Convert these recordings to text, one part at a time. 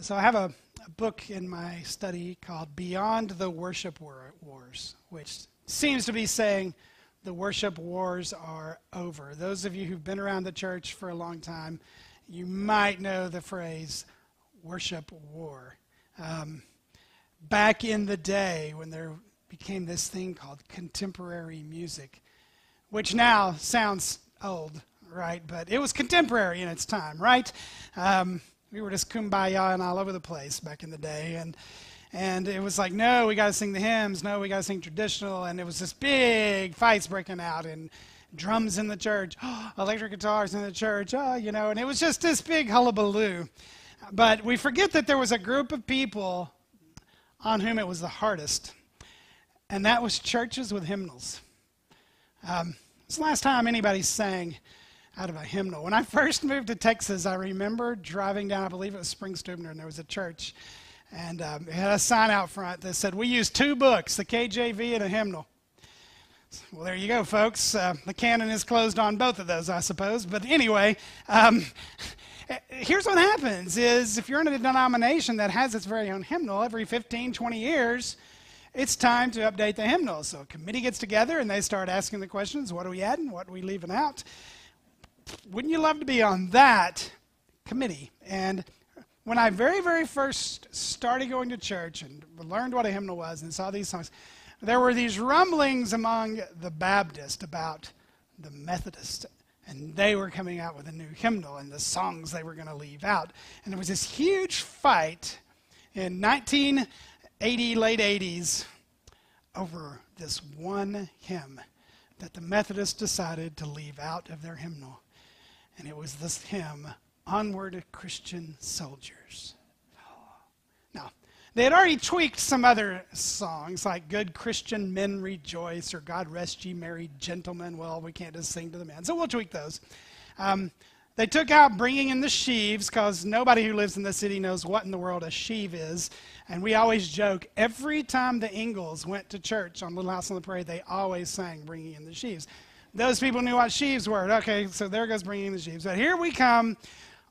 So I have a, a, book in my study called Beyond the Worship Wars, which seems to be saying the worship wars are over. Those of you who've been around the church for a long time, you might know the phrase worship war. Um, back in the day when there became this thing called contemporary music, which now sounds old, right? But it was contemporary in its time, right? Um, we were just kumbaya and all over the place back in the day. And, and it was like, no, we got to sing the hymns. No, we got to sing traditional. And it was this big fights breaking out and drums in the church, electric guitars in the church, oh, you know. And it was just this big hullabaloo. But we forget that there was a group of people on whom it was the hardest, and that was churches with hymnals. Um, it's the last time anybody sang out of a hymnal. When I first moved to Texas, I remember driving down, I believe it was Spring and there was a church, and um, it had a sign out front that said, We use two books, the KJV and a hymnal. Well, there you go, folks. Uh, the canon is closed on both of those, I suppose. But anyway, um, here's what happens is if you're in a denomination that has its very own hymnal every 15 20 years it's time to update the hymnal so a committee gets together and they start asking the questions what are we adding what are we leaving out wouldn't you love to be on that committee and when i very very first started going to church and learned what a hymnal was and saw these songs there were these rumblings among the baptists about the Methodists. and they were coming out with a new hymnal and the songs they were going to leave out. And there was this huge fight in 1980, late 80s, over this one hymn that the Methodists decided to leave out of their hymnal. And it was this hymn, Onward Christian Soldiers. Now, they had already tweaked some other songs like Good Christian Men Rejoice or God Rest Ye Merry Gentlemen. Well, we can't just sing to the men, so we'll tweak those. Um, they took out bringing in the sheaves because nobody who lives in the city knows what in the world a sheave is. And we always joke every time the Ingalls went to church on Little House on the Prairie, they always sang bringing in the sheaves. Those people knew what sheaves were. Okay, so there goes bringing the sheaves. But here we come,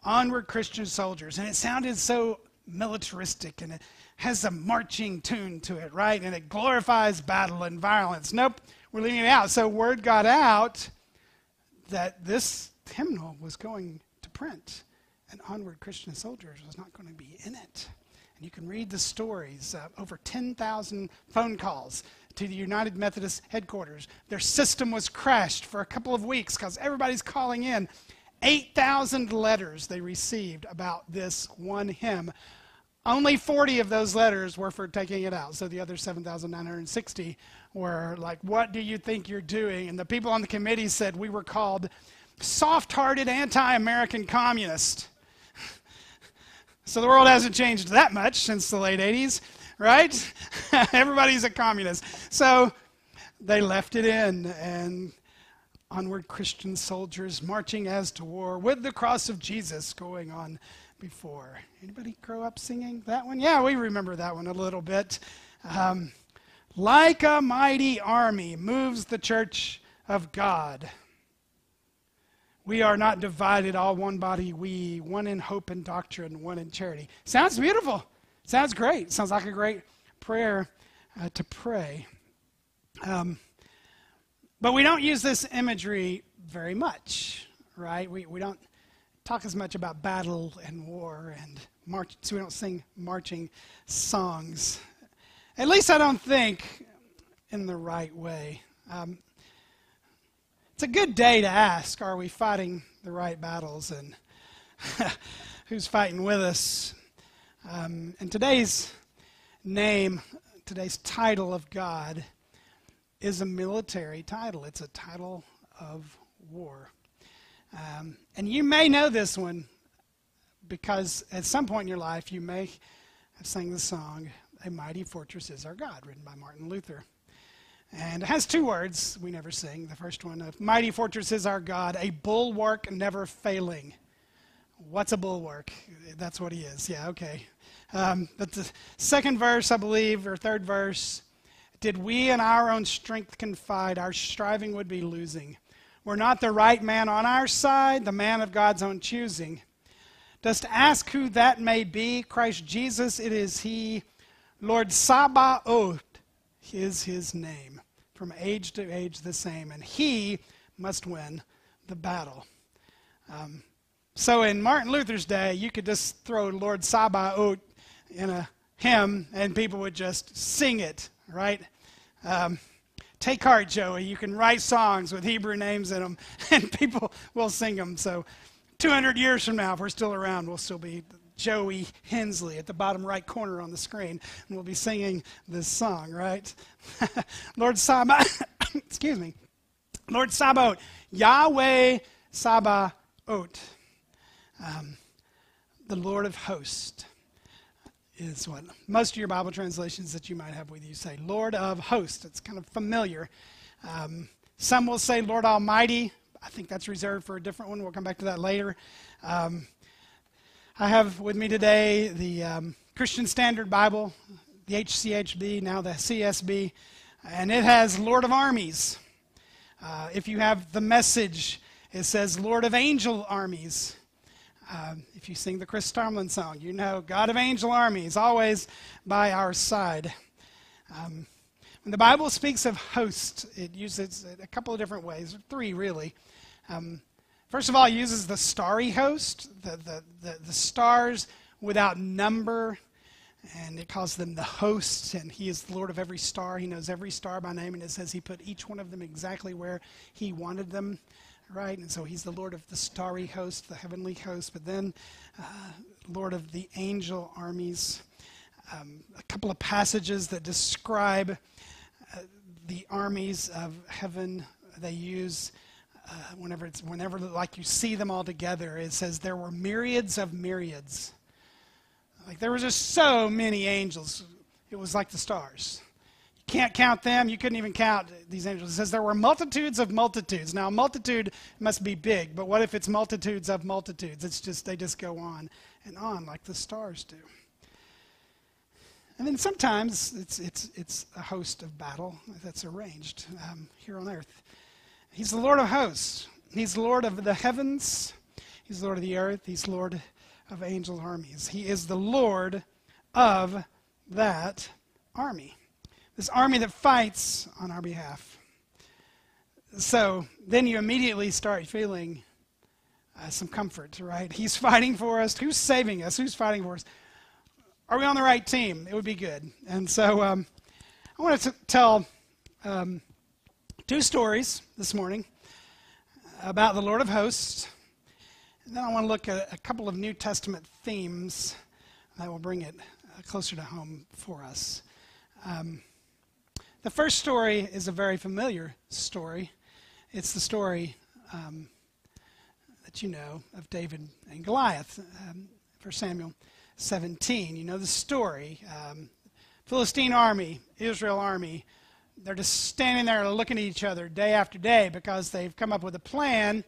onward Christian soldiers. And it sounded so militaristic and it has a marching tune to it, right? And it glorifies battle and violence. Nope, we're leaving it out. So word got out that this hymnal was going to print, and Onward Christian Soldiers was not going to be in it. And you can read the stories uh, over 10,000 phone calls to the United Methodist headquarters. Their system was crashed for a couple of weeks because everybody's calling in. 8,000 letters they received about this one hymn only 40 of those letters were for taking it out. So the other 7,960 were like, What do you think you're doing? And the people on the committee said we were called soft hearted anti American communist. so the world hasn't changed that much since the late 80s, right? Everybody's a communist. So they left it in, and onward Christian soldiers marching as to war with the cross of Jesus going on before. Anybody grow up singing that one? Yeah, we remember that one a little bit. Um, like a mighty army moves the church of God. We are not divided, all one body, we, one in hope and doctrine, one in charity. Sounds beautiful. Sounds great. Sounds like a great prayer uh, to pray. Um, but we don't use this imagery very much, right? We, we don't talk as much about battle and war and march, so we don't sing marching songs. At least I don't think in the right way. Um, it's a good day to ask are we fighting the right battles and who's fighting with us? Um, and today's name, today's title of God, is a military title, it's a title of war. Um, and you may know this one because at some point in your life you may have sang the song, A Mighty Fortress is Our God, written by Martin Luther. And it has two words we never sing. The first one, a mighty fortress is our God, a bulwark never failing. What's a bulwark? That's what he is. Yeah, okay. Um, but the second verse, I believe, or third verse, did we in our own strength confide, our striving would be losing. We're not the right man on our side, the man of God's own choosing. Dost ask who that may be? Christ Jesus, it is He. Lord Sabaoth is His name. From age to age the same. And He must win the battle. Um, so in Martin Luther's day, you could just throw Lord Sabaoth in a hymn and people would just sing it, right? Um, take heart, Joey. You can write songs with Hebrew names in them and people will sing them. So 200 years from now, if we're still around, we'll still be Joey Hensley at the bottom right corner on the screen, and we'll be singing this song, right? Lord Sabaoth, excuse me, Lord Sabaoth, Yahweh Sabaoth, um, the Lord of hosts is what most of your Bible translations that you might have with you say, Lord of hosts. It's kind of familiar. Um, some will say Lord Almighty. I think that's reserved for a different one. We'll come back to that later. Um, I have with me today the um, Christian Standard Bible, the HCSB, now the CSB, and it has Lord of Armies. Uh, if you have the message, it says Lord of Angel Armies. Um, if you sing the Chris Tomlin song, you know God of Angel Armies, always by our side. Um, when the Bible speaks of hosts, it uses it a couple of different ways, three really. Um, first of all, it uses the starry host, the, the, the, the stars without number, and it calls them the hosts, and he is the Lord of every star. He knows every star by name, and it says he put each one of them exactly where he wanted them right? And so he's the Lord of the starry host, the heavenly host, but then uh, Lord of the angel armies. Um, a couple of passages that describe uh, the armies of heaven they use uh, whenever it's whenever like you see them all together it says there were myriads of myriads like there were just so many angels it was like the stars can't count them. You couldn't even count these angels. It says there were multitudes of multitudes. Now, a multitude must be big, but what if it's multitudes of multitudes? It's just, they just go on and on like the stars do. And then sometimes it's, it's, it's a host of battle that's arranged um, here on earth. He's the Lord of hosts. He's Lord of the heavens. He's Lord of the earth. He's Lord of angel armies. He is the Lord of that army this army that fights on our behalf. So then you immediately start feeling uh, some comfort, right? He's fighting for us. Who's saving us? Who's fighting for us? Are we on the right team? It would be good. And so um, I want to tell um, two stories this morning about the Lord of hosts. And then I want to look at a couple of New Testament themes that will bring it uh, closer to home for us. Um, the first story is a very familiar story. It's the story um, that you know of David and Goliath, um, for Samuel 17. You know the story. Um, Philistine army, Israel army, they're just standing there looking at each other day after day because they've come up with a plan.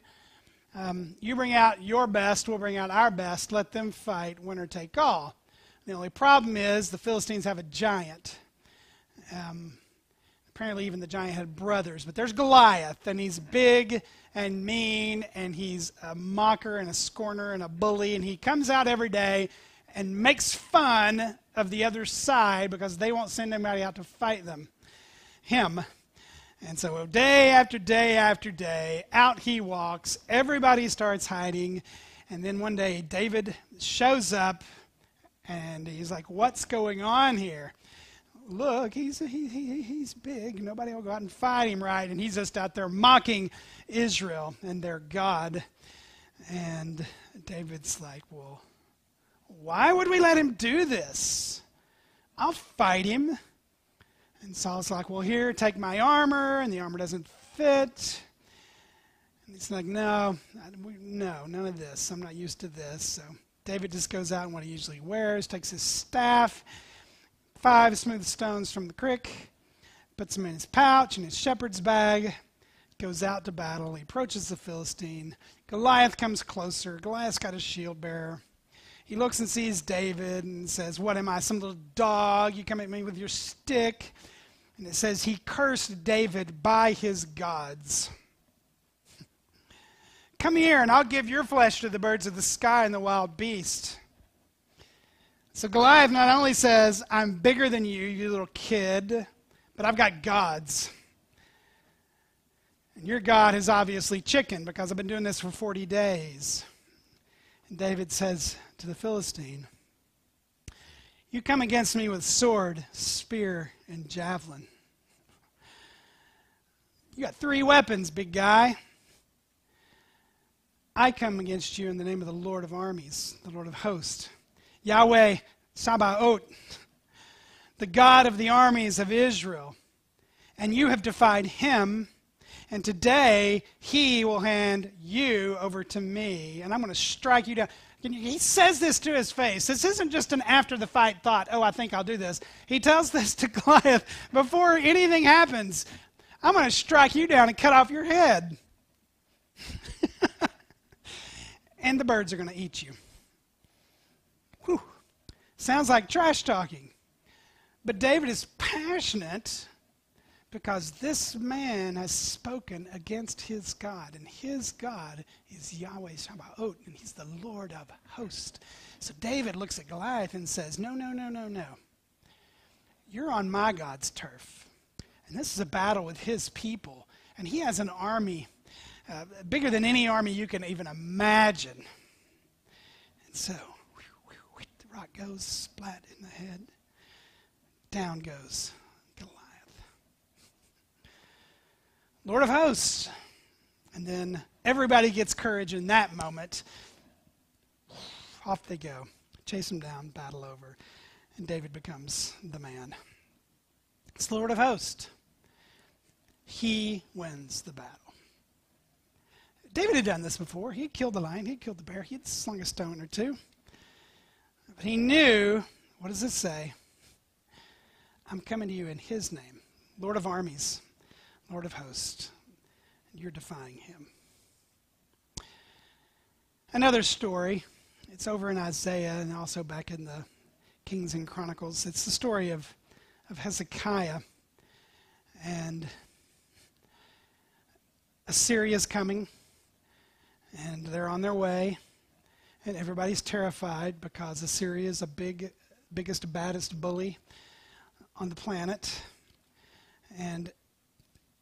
Um, you bring out your best, we'll bring out our best. Let them fight, winner take all. The only problem is the Philistines have a giant. Um, Apparently, even the giant had brothers. But there's Goliath, and he's big and mean, and he's a mocker and a scorner and a bully, and he comes out every day and makes fun of the other side because they won't send anybody out to fight them. Him. And so, day after day after day, out he walks. Everybody starts hiding. And then one day, David shows up and he's like, What's going on here? Look, he's, he, he, he's big. Nobody will go out and fight him, right? And he's just out there mocking Israel and their God. And David's like, well, why would we let him do this? I'll fight him. And Saul's like, well, here, take my armor. And the armor doesn't fit. And he's like, no, no, none of this. I'm not used to this. So David just goes out in what he usually wears, takes his staff five smooth stones from the creek, puts them in his pouch and his shepherd's bag, goes out to battle. He approaches the Philistine. Goliath comes closer. Goliath's got a shield bearer. He looks and sees David and says, What am I, some little dog? You come at me with your stick. And it says, He cursed David by his gods. Come here, and I'll give your flesh to the birds of the sky and the wild beast. So Goliath not only says, I'm bigger than you, you little kid, but I've got gods. And your God is obviously chicken because I've been doing this for 40 days. And David says to the Philistine, You come against me with sword, spear, and javelin. You got three weapons, big guy. I come against you in the name of the Lord of armies, the Lord of hosts, Yahweh Sabaoth, the God of the armies of Israel. And you have defied him, and today he will hand you over to me, and I'm going to strike you down. He says this to his face. This isn't just an after the fight thought, oh, I think I'll do this. He tells this to Goliath before anything happens. I'm going to strike you down and cut off your head. and the birds are going to eat you. Sounds like trash talking. But David is passionate because this man has spoken against his God, and his God is Yahweh Sabaoth, and he's the Lord of hosts. So David looks at Goliath and says, No, no, no, no, no. You're on my God's turf. And this is a battle with his people. And he has an army uh, bigger than any army you can even imagine. And so, rock goes splat in the head. Down goes Goliath. Lord of hosts. And then everybody gets courage in that moment. Off they go. Chase him down, battle over. And David becomes the man. It's the Lord of hosts. He wins the battle. David had done this before. He had killed the lion, he had killed the bear, he had slung a stone or two. But he knew, what does it say? I'm coming to you in his name, Lord of armies, Lord of hosts. You're defying him. Another story. It's over in Isaiah and also back in the Kings and Chronicles. It's the story of, of Hezekiah. And Assyria's coming and they're on their way, and everybody's terrified because Assyria is the big, biggest, baddest bully on the planet, and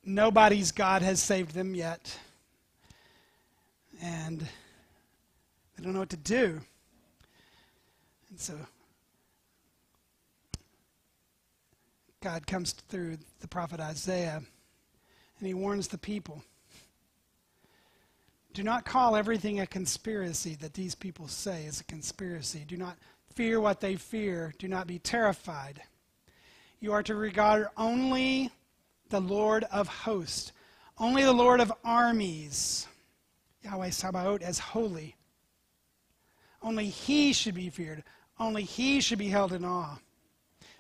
nobody's God has saved them yet, and they don't know what to do, and so God comes through the prophet Isaiah, and he warns the people. Do not call everything a conspiracy that these people say is a conspiracy. Do not fear what they fear. Do not be terrified. You are to regard only the Lord of hosts, only the Lord of armies, Yahweh Sabaoth, as holy. Only he should be feared. Only he should be held in awe.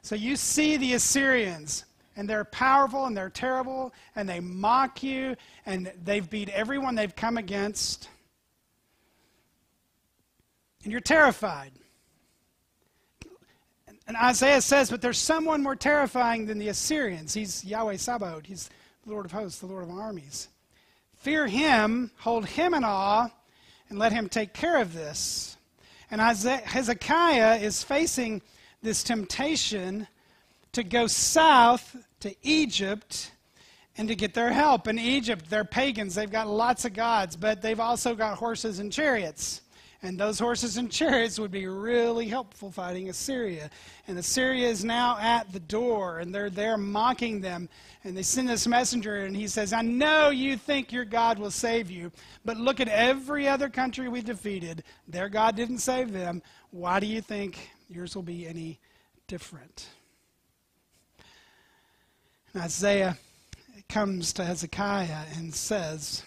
So you see the Assyrians and they're powerful and they're terrible and they mock you and they've beat everyone they've come against. And you're terrified. And Isaiah says, but there's someone more terrifying than the Assyrians. He's Yahweh Sabaoth. He's the Lord of hosts, the Lord of armies. Fear him, hold him in awe, and let him take care of this. And Isaiah, Hezekiah is facing this temptation to go south to Egypt and to get their help. In Egypt, they're pagans. They've got lots of gods, but they've also got horses and chariots. And those horses and chariots would be really helpful fighting Assyria. And Assyria is now at the door, and they're there mocking them. And they send this messenger, and he says, I know you think your God will save you, but look at every other country we defeated. Their God didn't save them. Why do you think yours will be any different? And Isaiah comes to Hezekiah and says,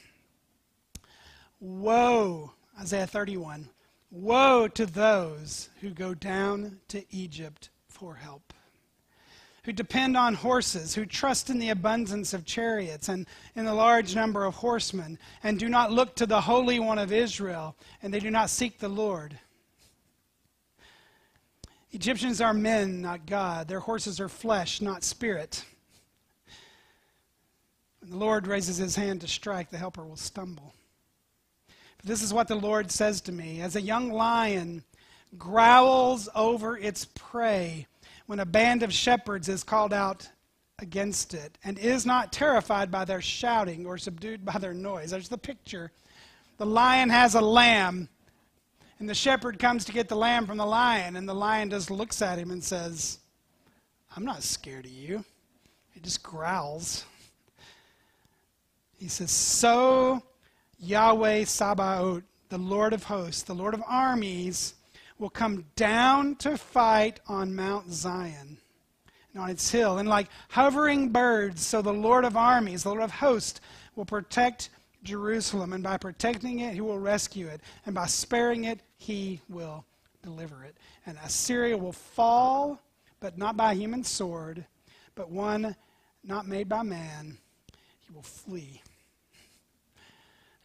Woe, Isaiah 31, woe to those who go down to Egypt for help, who depend on horses, who trust in the abundance of chariots and in the large number of horsemen, and do not look to the Holy One of Israel, and they do not seek the Lord. Egyptians are men, not God. Their horses are flesh, not spirit. When the Lord raises his hand to strike, the helper will stumble. But This is what the Lord says to me As a young lion growls over its prey when a band of shepherds is called out against it, and is not terrified by their shouting or subdued by their noise. There's the picture. The lion has a lamb, and the shepherd comes to get the lamb from the lion, and the lion just looks at him and says, I'm not scared of you. He just growls. He says, So Yahweh Sabaoth, the Lord of hosts, the Lord of armies, will come down to fight on Mount Zion and on its hill. And like hovering birds, so the Lord of armies, the Lord of hosts, will protect Jerusalem. And by protecting it, he will rescue it. And by sparing it, he will deliver it. And Assyria will fall, but not by human sword, but one not made by man. He will flee.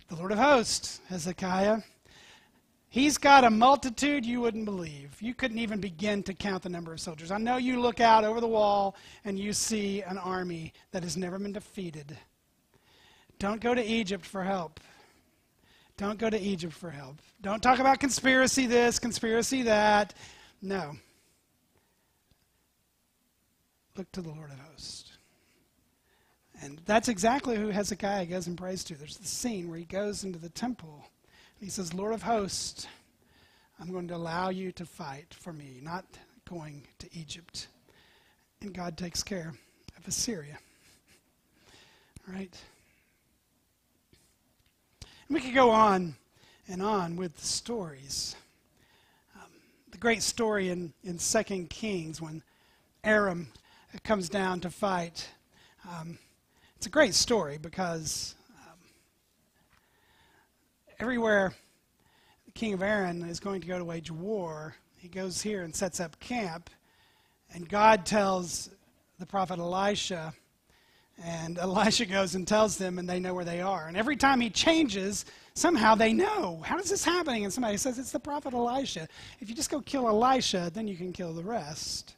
The Lord of hosts, Hezekiah, He's got a multitude you wouldn't believe. You couldn't even begin to count the number of soldiers. I know you look out over the wall and you see an army that has never been defeated. Don't go to Egypt for help. Don't go to Egypt for help. Don't talk about conspiracy this, conspiracy that. No. Look to the Lord of hosts. And that's exactly who Hezekiah goes and prays to. There's the scene where he goes into the temple and he says, Lord of hosts, I'm going to allow you to fight for me, not going to Egypt. And God takes care of Assyria. Right? And we could go on and on with the stories. Um, the great story in, in 2 Kings when Aram comes down to fight. Um, it's a great story because um, everywhere the king of Aram is going to go to wage war, he goes here and sets up camp. And God tells the prophet Elisha, and Elisha goes and tells them, and they know where they are. And every time he changes, somehow they know. How is this happening? And somebody says, It's the prophet Elisha. If you just go kill Elisha, then you can kill the rest.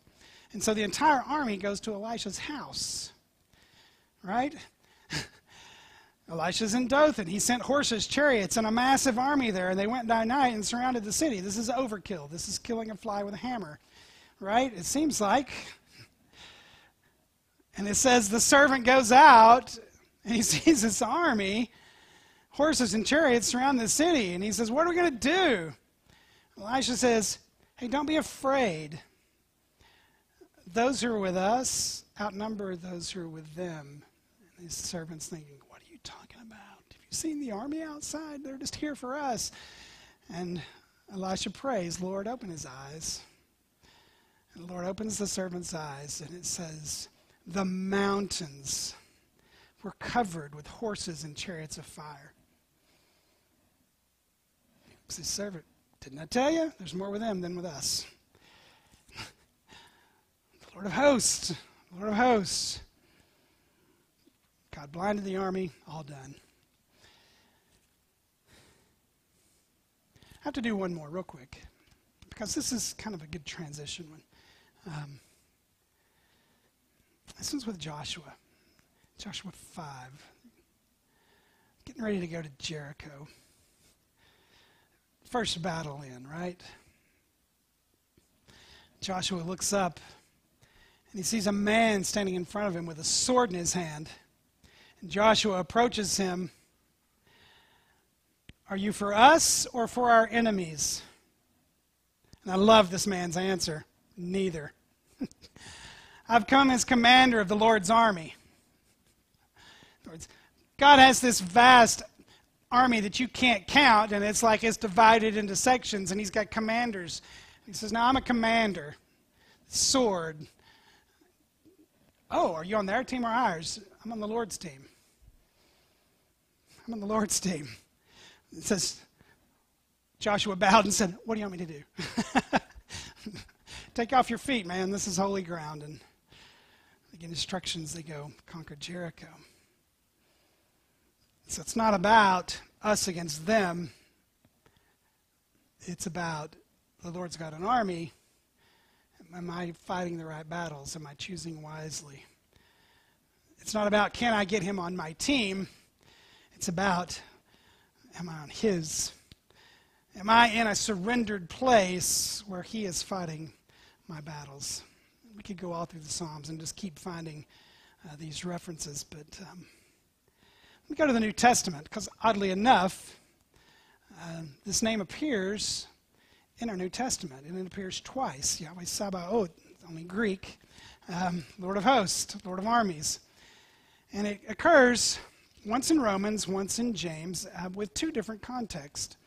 And so the entire army goes to Elisha's house. Right? Elisha's in Dothan. He sent horses, chariots, and a massive army there, and they went by night and surrounded the city. This is overkill. This is killing a fly with a hammer, right? It seems like. And it says the servant goes out and he sees this army, horses and chariots surround the city, and he says, What are we going to do? Elisha says, Hey, don't be afraid. Those who are with us outnumber those who are with them. These servants thinking, What are you talking about? Have you seen the army outside? They're just here for us. And Elisha prays, Lord, open his eyes. And the Lord opens the servant's eyes, and it says, The mountains were covered with horses and chariots of fire. He says, Servant, didn't I tell you? There's more with them than with us. the Lord of hosts, Lord of hosts. God blinded the army, all done. I have to do one more real quick because this is kind of a good transition one. Um, this one's with Joshua. Joshua 5. Getting ready to go to Jericho. First battle in, right? Joshua looks up and he sees a man standing in front of him with a sword in his hand. Joshua approaches him are you for us or for our enemies? And I love this man's answer neither. I've come as commander of the Lord's army. God has this vast army that you can't count, and it's like it's divided into sections, and he's got commanders. He says, Now I'm a commander. Sword. Oh, are you on their team or ours? I'm on the Lord's team. I'm on the Lord's team. It says, Joshua bowed and said, What do you want me to do? Take off your feet, man. This is holy ground. And they get instructions. They go conquer Jericho. So it's not about us against them. It's about the Lord's got an army. Am I fighting the right battles? Am I choosing wisely? It's not about can I get him on my team. It's about am I on His? Am I in a surrendered place where He is fighting my battles? We could go all through the Psalms and just keep finding uh, these references, but um, let me go to the New Testament because, oddly enough, uh, this name appears in our New Testament, and it appears twice. Yahweh Sabaoth, only Greek, um, Lord of hosts, Lord of armies. And it occurs once in Romans, once in James, uh, with two different contexts.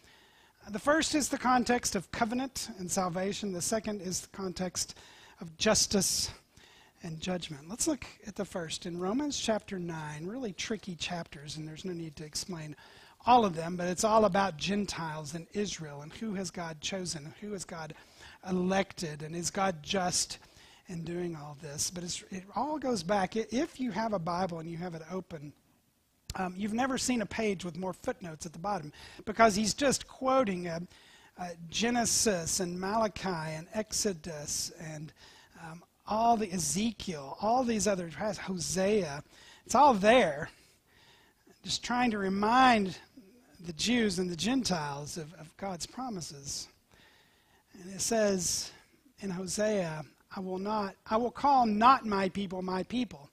Uh, the first is the context of covenant and salvation, the second is the context of justice and judgment. Let's look at the first. In Romans chapter 9, really tricky chapters, and there's no need to explain all of them, but it's all about Gentiles and Israel and who has God chosen, who has God elected, and is God just in doing all this. But it all goes back. If you have a Bible and you have it open, um, you've never seen a page with more footnotes at the bottom because he's just quoting uh, uh, Genesis and Malachi and Exodus and um, all the Ezekiel, all these other Hosea. It's all there. Just trying to remind the Jews and the Gentiles of, of God's promises. And it says in Hosea, I will not, I will call not my people my people.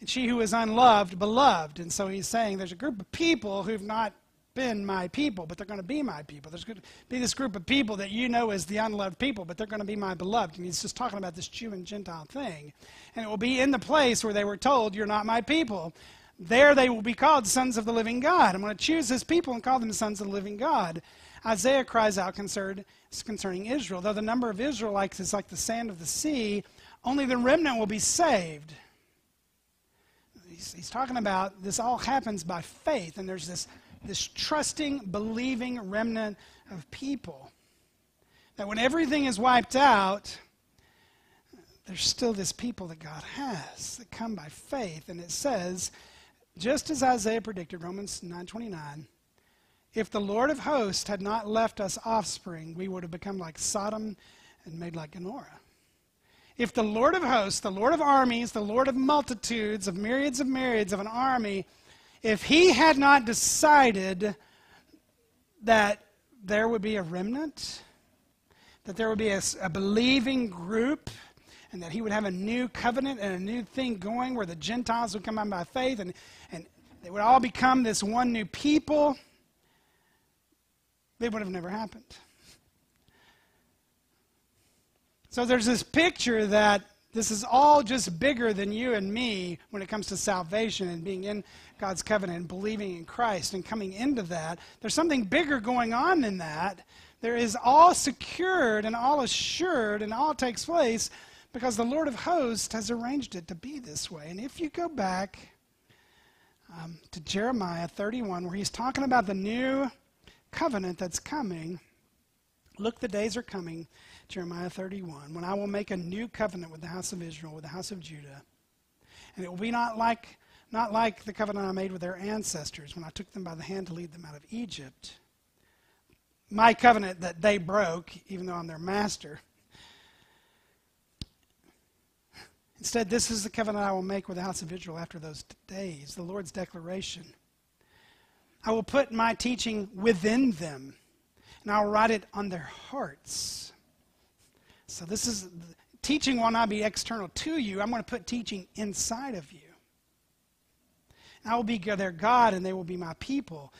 And she who is unloved, beloved. And so he's saying there's a group of people who've not been my people, but they're going to be my people. There's going to be this group of people that you know as the unloved people, but they're going to be my beloved. And he's just talking about this Jew and Gentile thing. And it will be in the place where they were told, You're not my people. There they will be called sons of the living God. I'm going to choose his people and call them sons of the living God. Isaiah cries out concerned, concerning Israel. Though the number of Israelites is like the sand of the sea, only the remnant will be saved. He's, he's talking about this all happens by faith, and there's this, this trusting, believing remnant of people. That when everything is wiped out, there's still this people that God has that come by faith. And it says, just as Isaiah predicted, Romans 9:29, if the Lord of hosts had not left us offspring, we would have become like Sodom and made like Gomorrah. If the Lord of hosts, the Lord of armies, the Lord of multitudes, of myriads of myriads of an army, if he had not decided that there would be a remnant, that there would be a, a believing group, and that he would have a new covenant and a new thing going where the Gentiles would come on by faith and, and they would all become this one new people, it would have never happened. So there's this picture that this is all just bigger than you and me when it comes to salvation and being in God's covenant and believing in Christ and coming into that. There's something bigger going on than that. There is all secured and all assured and all takes place because the Lord of hosts has arranged it to be this way. And if you go back um, to Jeremiah 31, where he's talking about the new covenant that's coming, look, the days are coming, Jeremiah 31, when I will make a new covenant with the house of Israel, with the house of Judah. And it will be not like, not like the covenant I made with their ancestors when I took them by the hand to lead them out of Egypt. My covenant that they broke, even though I'm their master. Instead, this is the covenant I will make with the house of Israel after those days, the Lord's declaration. I will put my teaching within them, and I'll write it on their hearts. So, this is teaching will not be external to you. I'm going to put teaching inside of you. And I will be their God, and they will be my people.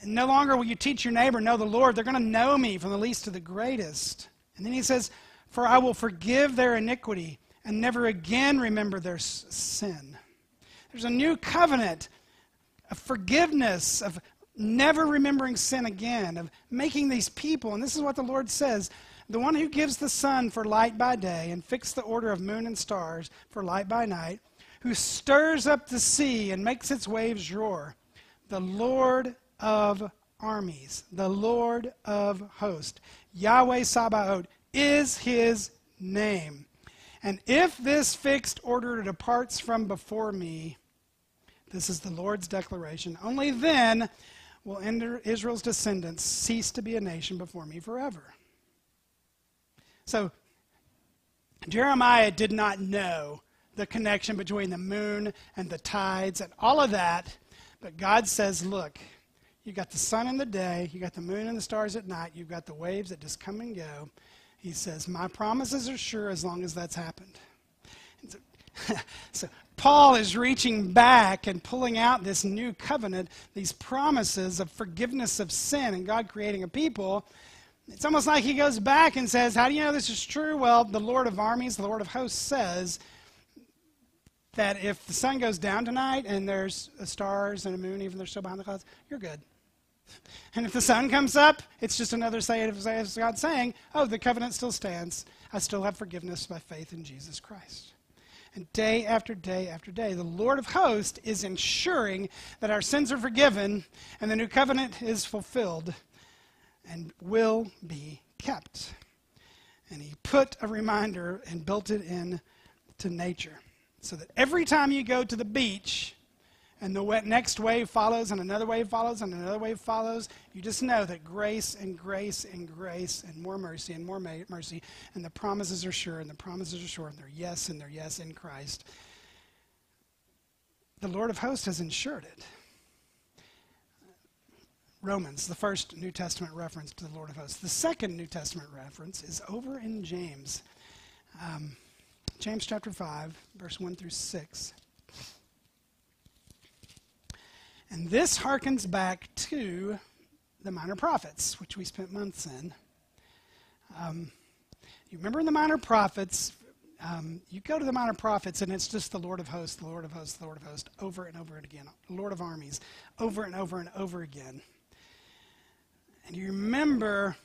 And no longer will you teach your neighbor, know the Lord. They're going to know me from the least to the greatest. And then he says, For I will forgive their iniquity and never again remember their sin. There's a new covenant of forgiveness, of never remembering sin again, of making these people, and this is what the Lord says the one who gives the sun for light by day and fixed the order of moon and stars for light by night, who stirs up the sea and makes its waves roar, the Lord of armies, the Lord of hosts, Yahweh Sabaoth is his name. And if this fixed order departs from before me, this is the Lord's declaration, only then will Israel's descendants cease to be a nation before me forever. So, Jeremiah did not know the connection between the moon and the tides and all of that, but God says, look, You've got the sun in the day, you've got the moon and the stars at night, you've got the waves that just come and go. He says, My promises are sure as long as that's happened. So, so, Paul is reaching back and pulling out this new covenant, these promises of forgiveness of sin and God creating a people. It's almost like he goes back and says, How do you know this is true? Well, the Lord of armies, the Lord of hosts says that if the sun goes down tonight and there's stars and a moon, even though they're still behind the clouds, you're good. And if the sun comes up, it's just another say of God saying, Oh, the covenant still stands. I still have forgiveness by faith in Jesus Christ. And day after day after day, the Lord of hosts is ensuring that our sins are forgiven and the new covenant is fulfilled and will be kept. And he put a reminder and built it in to nature so that every time you go to the beach, and the next wave follows, and another wave follows, and another wave follows, you just know that grace and grace and grace and more mercy and more mercy, and the promises are sure, and the promises are sure, and they're yes, and they're yes in Christ. The Lord of hosts has ensured it. Romans, the first New Testament reference to the Lord of hosts. The second New Testament reference is over in James. Um, James chapter 5, verse 1 through 6. And this harkens back to the minor prophets, which we spent months in. Um, you remember in the minor prophets, um, you go to the minor prophets and it's just the Lord of hosts, the Lord of hosts, the Lord of hosts, over and over and again. Lord of armies, over and over and over again. And you remember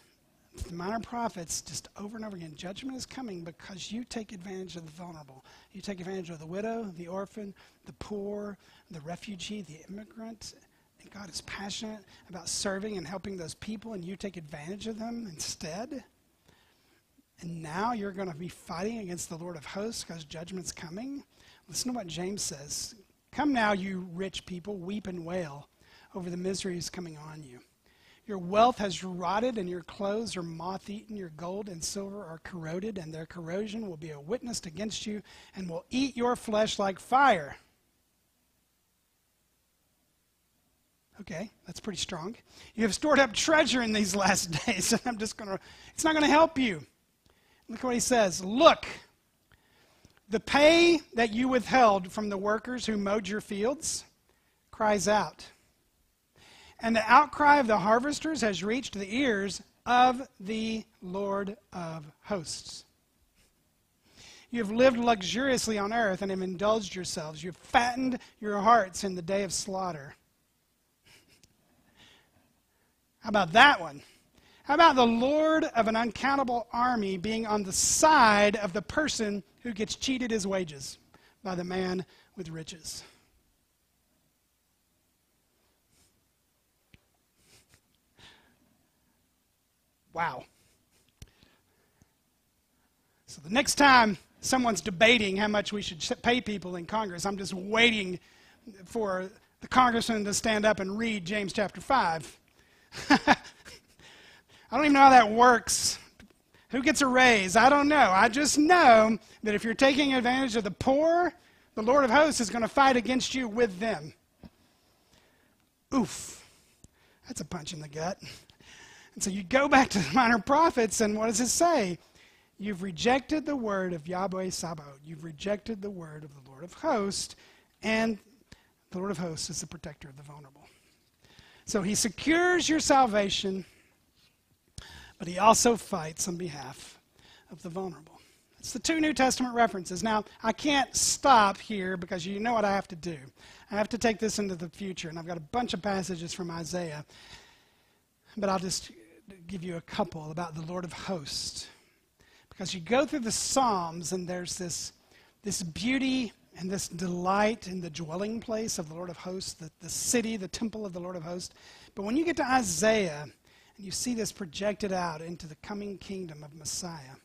the minor prophets just over and over again judgment is coming because you take advantage of the vulnerable. You take advantage of the widow the orphan the poor the refugee the immigrant. And god is passionate about serving and helping those people and you take advantage of them instead. And now you're going to be fighting against the lord of hosts because judgment's coming. Listen to what james says. Come now you rich people weep and wail over the miseries coming on you your wealth has rotted, and your clothes are moth eaten. Your gold and silver are corroded, and their corrosion will be a witness against you and will eat your flesh like fire. Okay, that's pretty strong. You have stored up treasure in these last days, and I'm just going to, it's not going to help you. Look what he says. Look, the pay that you withheld from the workers who mowed your fields cries out and the outcry of the harvesters has reached the ears of the Lord of hosts. You have lived luxuriously on earth and have indulged yourselves. You have fattened your hearts in the day of slaughter. How about that one? How about the Lord of an uncountable army being on the side of the person who gets cheated his wages by the man with riches? Wow. So the next time someone's debating how much we should pay people in Congress, I'm just waiting for the congressman to stand up and read James chapter 5. I don't even know how that works. Who gets a raise? I don't know. I just know that if you're taking advantage of the poor, the Lord of hosts is going to fight against you with them. Oof. That's a punch in the gut. And so you go back to the minor prophets, and what does it say? You've rejected the word of Yahweh Sabaoth. You've rejected the word of the Lord of hosts, and the Lord of hosts is the protector of the vulnerable. So he secures your salvation, but he also fights on behalf of the vulnerable. It's the two New Testament references. Now, I can't stop here because you know what I have to do. I have to take this into the future, and I've got a bunch of passages from Isaiah, but I'll just give you a couple about the Lord of hosts. Because you go through the Psalms and there's this, this beauty and this delight in the dwelling place of the Lord of hosts, the, the city, the temple of the Lord of hosts. But when you get to Isaiah and you see this projected out into the coming kingdom of Messiah,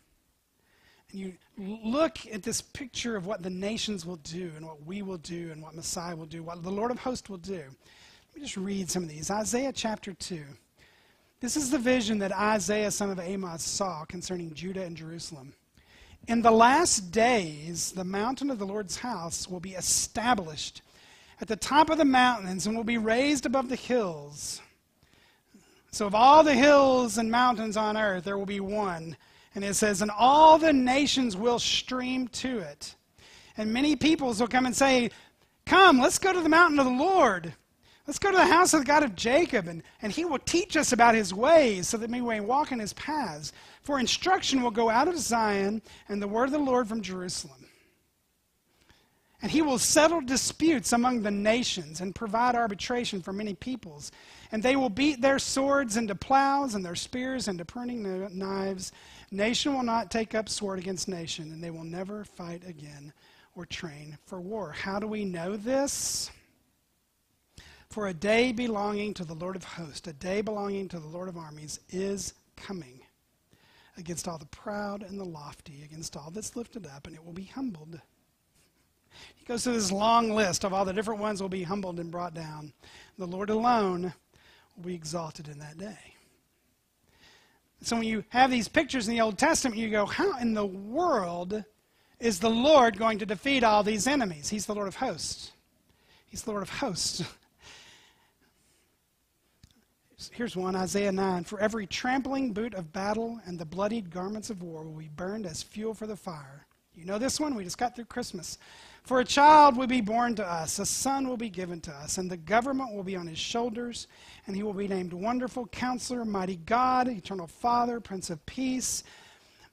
and you look at this picture of what the nations will do and what we will do and what Messiah will do, what the Lord of hosts will do. Let me just read some of these. Isaiah chapter 2. This is the vision that Isaiah, son of Amos, saw concerning Judah and Jerusalem. In the last days, the mountain of the Lord's house will be established at the top of the mountains and will be raised above the hills. So, of all the hills and mountains on earth, there will be one. And it says, and all the nations will stream to it. And many peoples will come and say, Come, let's go to the mountain of the Lord. Let's go to the house of the God of Jacob, and, and he will teach us about his ways so that we may walk in his paths. For instruction will go out of Zion, and the word of the Lord from Jerusalem. And he will settle disputes among the nations and provide arbitration for many peoples. And they will beat their swords into plows and their spears into pruning knives. Nation will not take up sword against nation, and they will never fight again or train for war. How do we know this? For a day belonging to the Lord of hosts, a day belonging to the Lord of armies, is coming against all the proud and the lofty, against all that's lifted up, and it will be humbled. He goes through this long list of all the different ones will be humbled and brought down. The Lord alone will be exalted in that day. So when you have these pictures in the Old Testament, you go, how in the world is the Lord going to defeat all these enemies? He's the Lord of hosts. He's the Lord of hosts. Here's one Isaiah 9. For every trampling boot of battle and the bloodied garments of war will be burned as fuel for the fire. You know this one? We just got through Christmas. For a child will be born to us, a son will be given to us, and the government will be on his shoulders, and he will be named Wonderful Counselor, Mighty God, Eternal Father, Prince of Peace.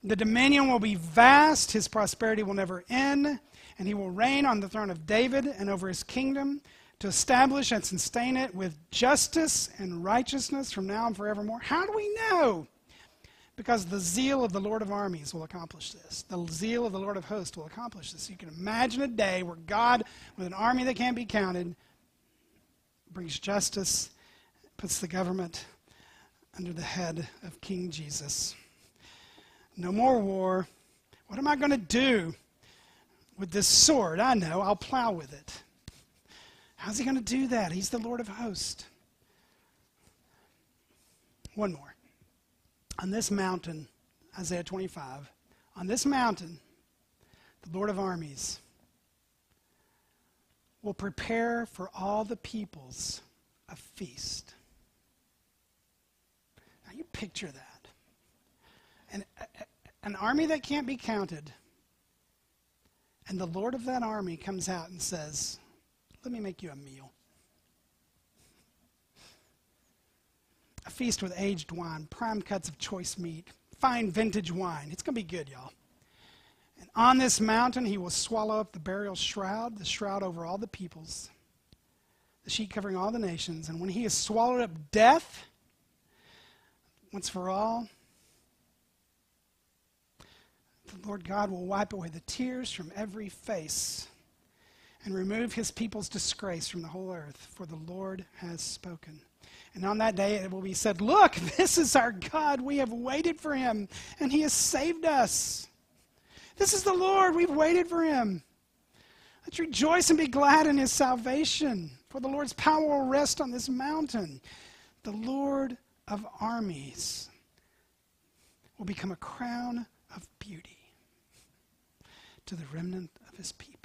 The dominion will be vast, his prosperity will never end, and he will reign on the throne of David and over his kingdom to establish and sustain it with justice and righteousness from now and forevermore. How do we know? Because the zeal of the Lord of armies will accomplish this. The zeal of the Lord of hosts will accomplish this. You can imagine a day where God, with an army that can't be counted, brings justice, puts the government under the head of King Jesus. No more war. What am I going to do with this sword? I know, I'll plow with it. How's he going to do that? He's the Lord of hosts. One more on this mountain, Isaiah 25, on this mountain, the Lord of armies will prepare for all the peoples a feast. Now you picture that. An, an army that can't be counted. And the Lord of that army comes out and says, Let me make you a meal. a feast with aged wine, prime cuts of choice meat, fine vintage wine. It's going to be good, y'all. And on this mountain, he will swallow up the burial shroud, the shroud over all the peoples, the sheet covering all the nations. And when he has swallowed up death, once for all, the Lord God will wipe away the tears from every face and remove his people's disgrace from the whole earth, for the Lord has spoken. And on that day it will be said, Look, this is our God. We have waited for him, and he has saved us. This is the Lord. We've waited for him. Let's rejoice and be glad in his salvation, for the Lord's power will rest on this mountain. The Lord of armies will become a crown of beauty to the remnant of his people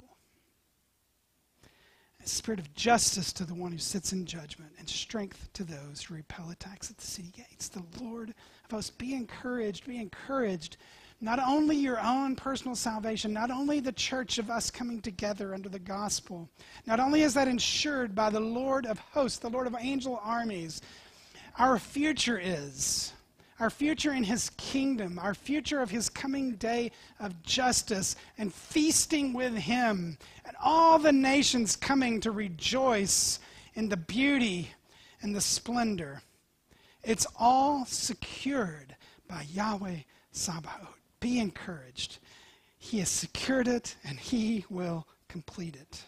a spirit of justice to the one who sits in judgment, and strength to those who repel attacks at the city gates. The Lord of hosts, be encouraged, be encouraged. Not only your own personal salvation, not only the church of us coming together under the gospel, not only is that ensured by the Lord of hosts, the Lord of angel armies, our future is our future in his kingdom, our future of his coming day of justice and feasting with him, and all the nations coming to rejoice in the beauty and the splendor. It's all secured by Yahweh Sabaoth. Be encouraged. He has secured it and he will complete it.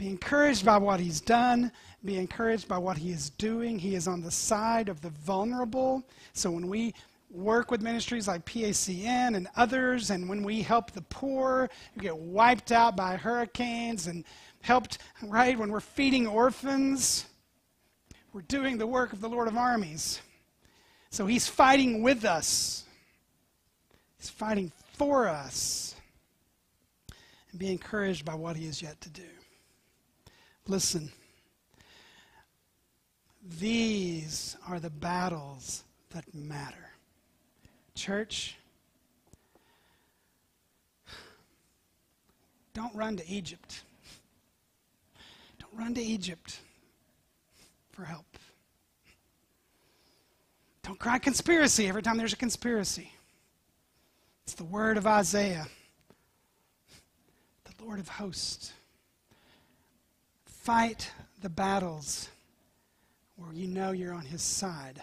Be encouraged by what he's done. Be encouraged by what he is doing. He is on the side of the vulnerable. So when we work with ministries like PACN and others, and when we help the poor who get wiped out by hurricanes and helped, right, when we're feeding orphans, we're doing the work of the Lord of armies. So he's fighting with us, he's fighting for us. And be encouraged by what he is yet to do. Listen, These are the battles that matter. Church, don't run to Egypt. Don't run to Egypt for help. Don't cry conspiracy every time there's a conspiracy. It's the word of Isaiah, the Lord of hosts. Fight the battles where you know you're on his side.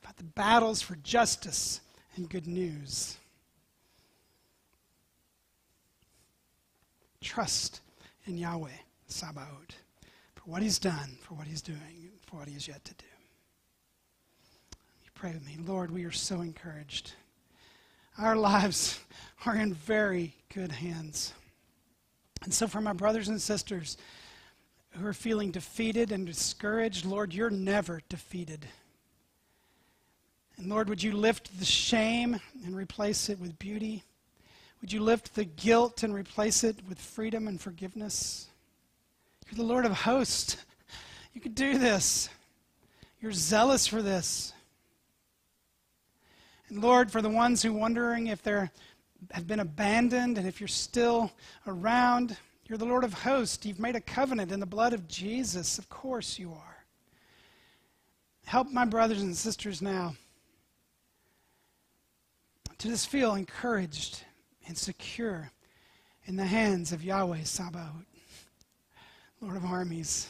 Fight the battles for justice and good news. Trust in Yahweh, Sabaoth, for what he's done, for what he's doing, for what he is yet to do. You pray with me. Lord, we are so encouraged. Our lives are in very good hands. And so, for my brothers and sisters who are feeling defeated and discouraged, Lord, you're never defeated. And Lord, would you lift the shame and replace it with beauty? Would you lift the guilt and replace it with freedom and forgiveness? You're the Lord of hosts. You can do this. You're zealous for this. And Lord, for the ones who are wondering if they have been abandoned and if you're still around, you're the Lord of hosts. You've made a covenant in the blood of Jesus. Of course you are. Help my brothers and sisters now to just feel encouraged and secure in the hands of Yahweh Sabaoth, Lord of armies.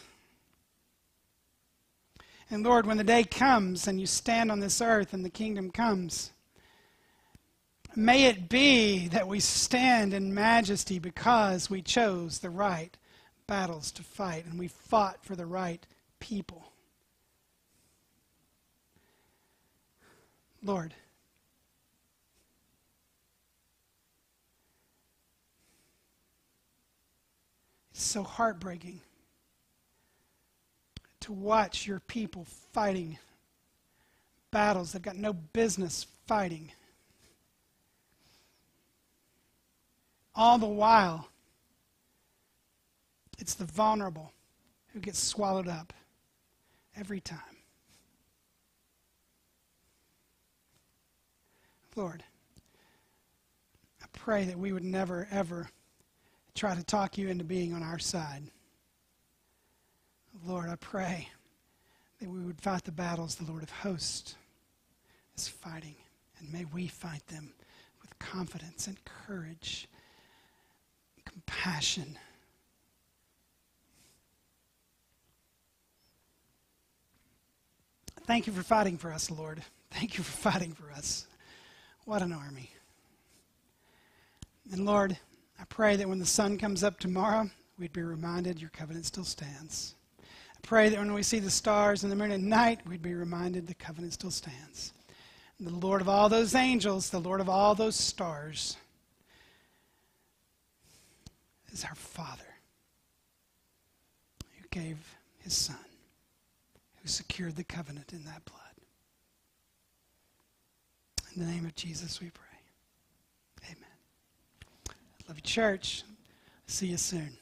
And Lord, when the day comes and you stand on this earth and the kingdom comes, may it be that we stand in majesty because we chose the right battles to fight and we fought for the right people. Lord, it's so heartbreaking to watch your people fighting battles they've got no business fighting. All the while, it's the vulnerable who gets swallowed up every time. Lord, I pray that we would never, ever try to talk you into being on our side. Lord, I pray that we would fight the battles the Lord of hosts is fighting. And may we fight them with confidence and courage, compassion. Thank you for fighting for us, Lord. Thank you for fighting for us. What an army. And Lord, I pray that when the sun comes up tomorrow, we'd be reminded your covenant still stands I pray that when we see the stars and the moon at night, we'd be reminded the covenant still stands. And the Lord of all those angels, the Lord of all those stars, is our Father who gave his Son, who secured the covenant in that blood. In the name of Jesus, we pray. Amen. Love you, church. See you soon.